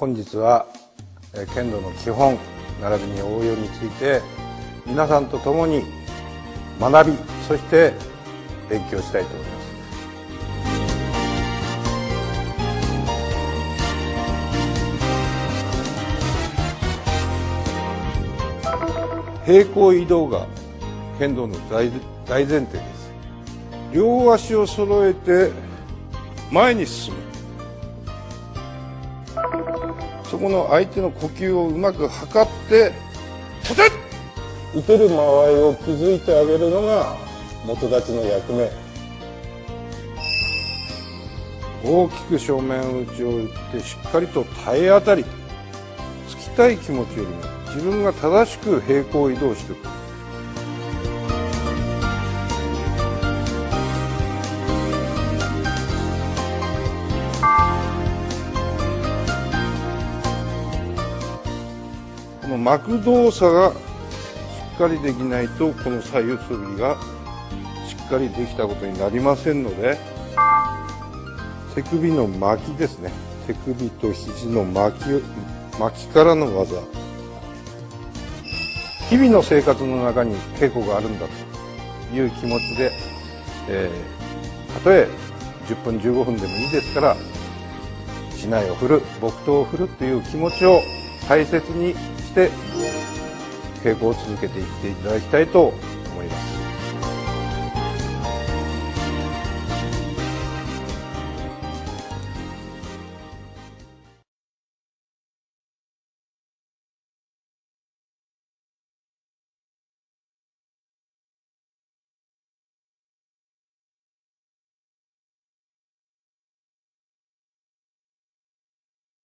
本日は剣道の基本並びに応用について皆さんと共に学びそして勉強したいと思います。平行移動が剣道の大大前提です。両足を揃えて前に進む。そこの相手の呼吸をうまく測って立て打てる間合いを築いてあげるのが元立ちの役目。大きく正面打ちを打ってしっかりと体当たり突きたい気持ちよりも自分が正しく平行移動していくの巻く動作がしっかりできないとこの左右すびがしっかりできたことになりませんので手首の巻きですね。手首と肘の巻き巻きからの技。日々の生活の中に稽古があるんだという気持ちで、えー、たとえ10分15分でもいいですから竹刀を振る木刀を振るという気持ちを大切にして稽古を続けていっていただきたいと思います。